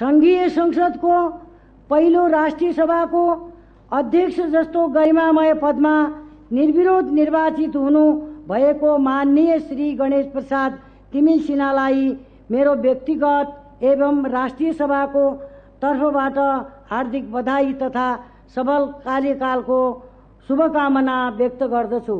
सङ्घीय संसदको पहिलो राष्ट्रिय सभाको अध्यक्ष जस्तो गरिमामय पदमा निर्विरोध निर्वाचित हुनु भएको माननीय श्री गणेश प्रसाद तिमी सिन्हालाई मेरो व्यक्तिगत एवं राष्ट्रिय सभाको तर्फबाट हार्दिक बधाई तथा सबल कार्यकालको शुभकामना व्यक्त गर्दछु।